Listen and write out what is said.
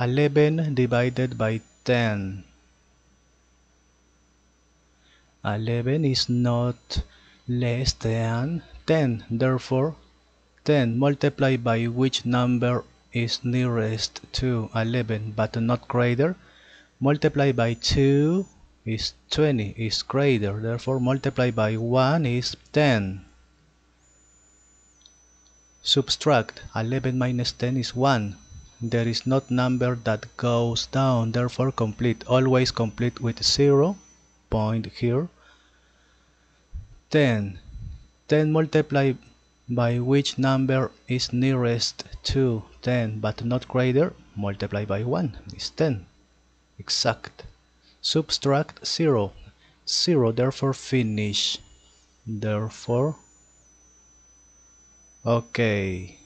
11 divided by 10. 11 is not less than 10. Therefore, 10 multiplied by which number is nearest to 11 but not greater multiplied by 2 is 20 is greater therefore multiply by 1 is 10 subtract 11 minus 10 is 1 there is not number that goes down therefore complete always complete with 0 point here. 10 10 multiplied by which number is nearest to 10 but not greater multiply by 1 is 10 exact. Subtract 0 0 therefore finish. Therefore okay